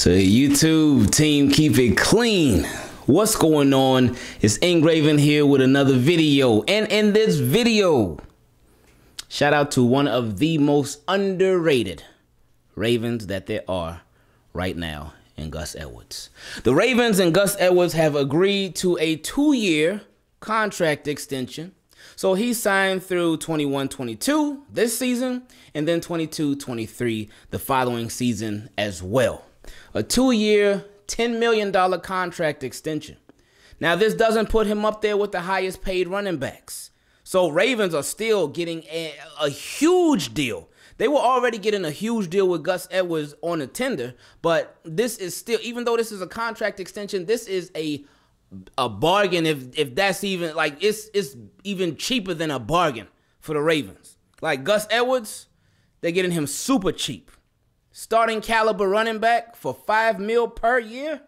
So YouTube team, keep it clean. What's going on? It's Ingraven here with another video. And in this video, shout out to one of the most underrated Ravens that there are right now in Gus Edwards. The Ravens and Gus Edwards have agreed to a two-year contract extension. So he signed through 21-22 this season and then 22-23 the following season as well a two year, $10 million contract extension. Now, this doesn't put him up there with the highest paid running backs. So, Ravens are still getting a, a huge deal. They were already getting a huge deal with Gus Edwards on a tender, but this is still, even though this is a contract extension, this is a a bargain if if that's even like it's it's even cheaper than a bargain for the Ravens. Like Gus Edwards, they're getting him super cheap starting caliber running back for five mil per year.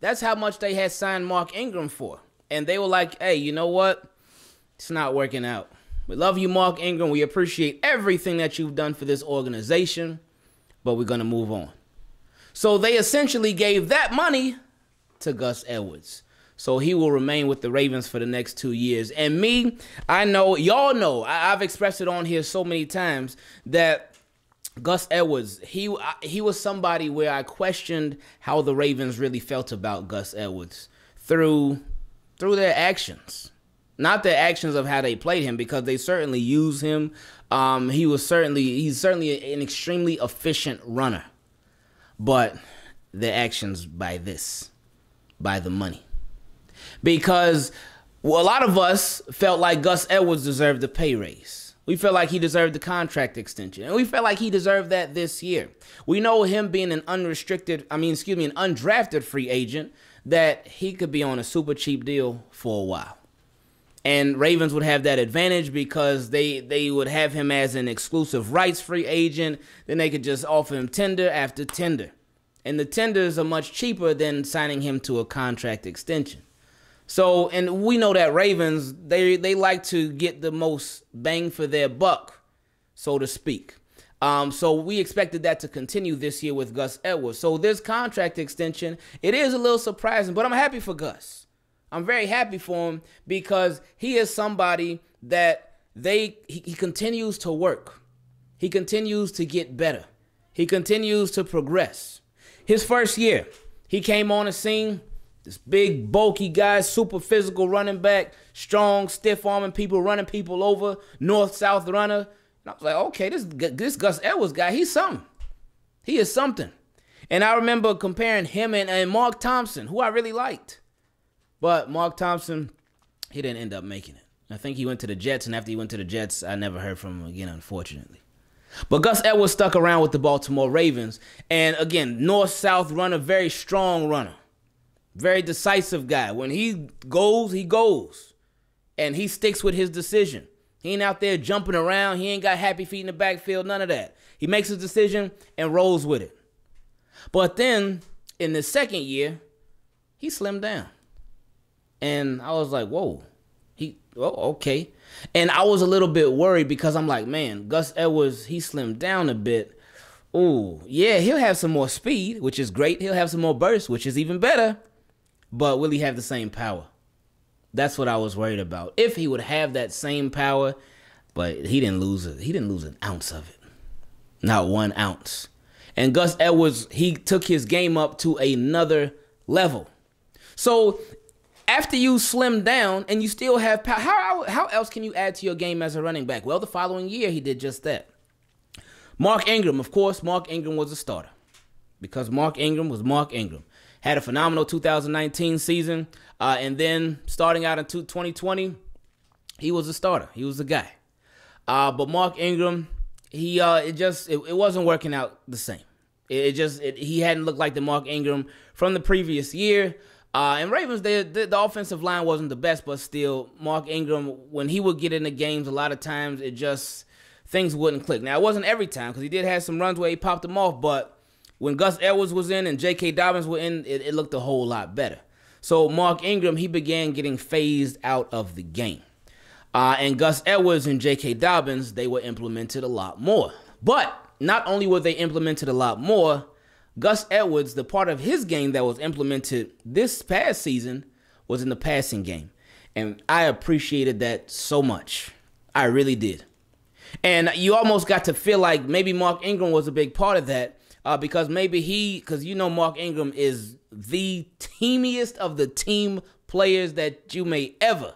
That's how much they had signed Mark Ingram for. And they were like, hey, you know what? It's not working out. We love you, Mark Ingram. We appreciate everything that you've done for this organization, but we're going to move on. So they essentially gave that money to Gus Edwards. So he will remain with the Ravens for the next two years. And me, I know, y'all know, I, have expressed it on here so many times that Gus Edwards, he he was somebody where I questioned how the Ravens really felt about Gus Edwards through through their actions. Not the actions of how they played him because they certainly use him. Um, he was certainly he's certainly an extremely efficient runner. But the actions by this, by the money. Because well, a lot of us felt like Gus Edwards deserved a pay raise. We felt like he deserved the contract extension. And we felt like he deserved that this year. We know him being an unrestricted, I mean, excuse me, an undrafted free agent, that he could be on a super cheap deal for a while. And Ravens would have that advantage because they they would have him as an exclusive rights free agent. Then they could just offer him tender after tender. And the tenders are much cheaper than signing him to a contract extension. So, and we know that Ravens they they like to get the most bang for their buck, so to speak. Um, so we expected that to continue this year with Gus Edwards. So this contract extension, it is a little surprising, but I'm happy for Gus. I'm very happy for him because he is somebody that they he, he continues to work. He continues to get better. He continues to progress. His first year, he came on the scene this big, bulky guy, super physical running back, strong, stiff arming people, running people over, north south runner. And I was like, okay, this this Gus Edwards guy, he's something. He is something. And I remember comparing him and, and Mark Thompson, who I really liked. But Mark Thompson, he didn't end up making it. I think he went to the Jets, and after he went to the Jets, I never heard from him again, unfortunately. But Gus Edwards stuck around with the Baltimore Ravens. And again, north south runner, very strong runner. Very decisive guy. When he goes, he goes. And he sticks with his decision. He ain't out there jumping around. He ain't got happy feet in the backfield, none of that. He makes his decision and rolls with it. But then in the second year, he slimmed down. And I was like, whoa. He oh, okay. And I was a little bit worried because I'm like, man, Gus Edwards, he slimmed down a bit. Oh, yeah, he'll have some more speed, which is great. He'll have some more burst, which is even better. But will he have the same power? That's what I was worried about. If he would have that same power, but he didn't lose it. He didn't lose an ounce of it. Not one ounce. And Gus Edwards, he took his game up to another level. So after you slim down and you still have power, how, how else can you add to your game as a running back? Well, the following year he did just that. Mark Ingram, of course, Mark Ingram was a starter because Mark Ingram was Mark Ingram had a phenomenal 2019 season. Uh, and then starting out in 2020, he was a starter. He was a guy. Uh, but Mark Ingram, he uh, it just it, it wasn't working out the same. It, it just it, he hadn't looked like the Mark Ingram from the previous year. Uh, and Ravens, they, the, the offensive line wasn't the best, but still, Mark Ingram, when he would get into games, a lot of times it just things wouldn't click. Now it wasn't every time because he did have some runs where he popped them off, but when Gus Edwards was in and J.K. Dobbins were in, it, it looked a whole lot better. So Mark Ingram, he began getting phased out of the game. Uh, and Gus Edwards and J.K. Dobbins, they were implemented a lot more. But not only were they implemented a lot more, Gus Edwards, the part of his game that was implemented this past season was in the passing game. And I appreciated that so much. I really did. And you almost got to feel like maybe Mark Ingram was a big part of that uh, because maybe he, because you know Mark Ingram is the teamiest of the team players that you may ever,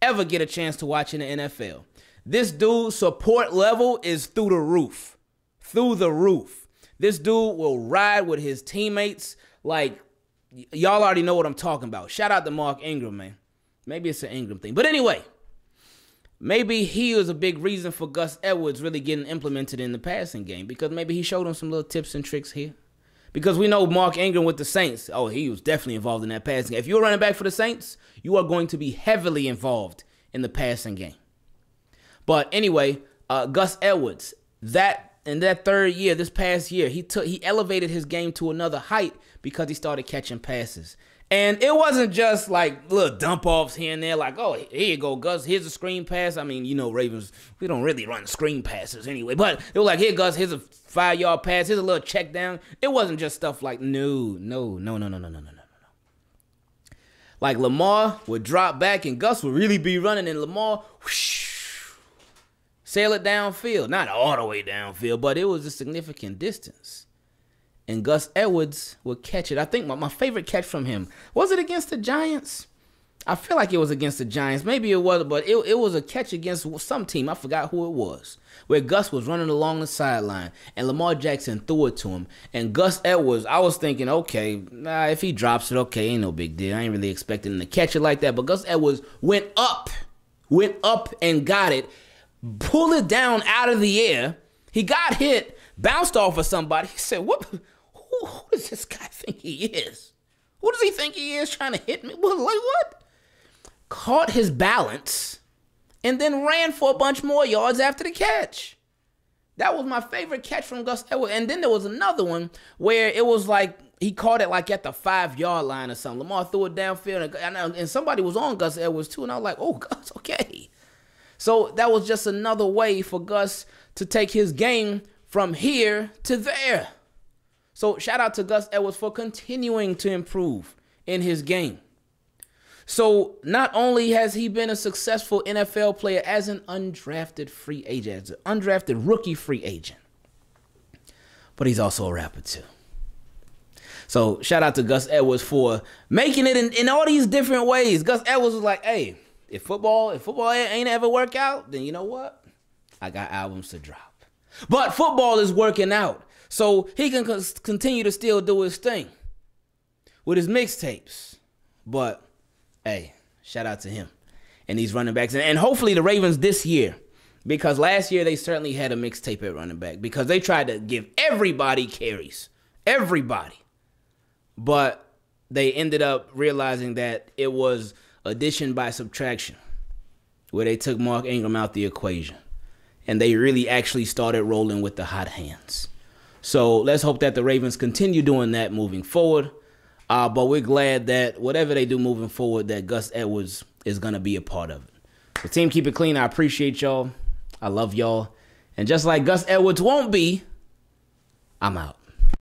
ever get a chance to watch in the NFL. This dude's support level is through the roof. Through the roof. This dude will ride with his teammates like y'all already know what I'm talking about. Shout out to Mark Ingram, man. Maybe it's an Ingram thing. But anyway, maybe he was a big reason for Gus Edwards really getting implemented in the passing game because maybe he showed him some little tips and tricks here. Because we know Mark Ingram with the Saints, oh, he was definitely involved in that passing game. If you're running back for the Saints, you are going to be heavily involved in the passing game. But anyway, uh, Gus Edwards, that in that third year, this past year, he took he elevated his game to another height because he started catching passes. And it wasn't just like little dump offs here and there, like, oh, here you go, Gus, here's a screen pass. I mean, you know, Ravens, we don't really run screen passes anyway, but it was like, here, Gus, here's a five yard pass, here's a little check down. It wasn't just stuff like, no, no, no, no, no, no, no, no, no. No. Like Lamar would drop back and Gus would really be running, and Lamar whoosh, sail it downfield. Not all the way downfield, but it was a significant distance and Gus Edwards would catch it. I think my, my favorite catch from him was it against the Giants. I feel like it was against the Giants. Maybe it was, but it, it was a catch against some team. I forgot who it was. Where Gus was running along the sideline and Lamar Jackson threw it to him. And Gus Edwards, I was thinking, okay, nah, if he drops it, okay, ain't no big deal. I ain't really expecting him to catch it like that. But Gus Edwards went up, went up and got it, pulled it down out of the air. He got hit, bounced off of somebody. He said, what? who, who does this guy think he is? Who does he think he is trying to hit me? Well, like what? Caught his balance and then ran for a bunch more yards after the catch. That was my favorite catch from Gus Edwards. And then there was another one where it was like he caught it like at the five yard line or something. Lamar threw it downfield, and, and somebody was on Gus Edwards too. And I was like, oh, Gus, okay. So that was just another way for Gus to take his game from here to there. So shout out to Gus Edwards for continuing to improve in his game. So not only has he been a successful NFL player as an undrafted free agent, as an undrafted rookie free agent, but he's also a rapper too. So shout out to Gus Edwards for making it in, in all these different ways. Gus Edwards was like, hey, if football, if football ain't ever work out, then you know what? I got albums to drop. But football is working out. So he can continue to still do his thing with his mixtapes. But hey, shout out to him and these running backs. And, hopefully the Ravens this year, because last year they certainly had a mixtape at running back because they tried to give everybody carries. Everybody. But they ended up realizing that it was addition by subtraction, where they took Mark Ingram out the equation. And they really actually started rolling with the hot hands. So let's hope that the Ravens continue doing that moving forward. Uh, but we're glad that whatever they do moving forward, that Gus Edwards is going to be a part of it. The team keep it clean. I appreciate y'all. I love y'all. And just like Gus Edwards won't be, I'm out.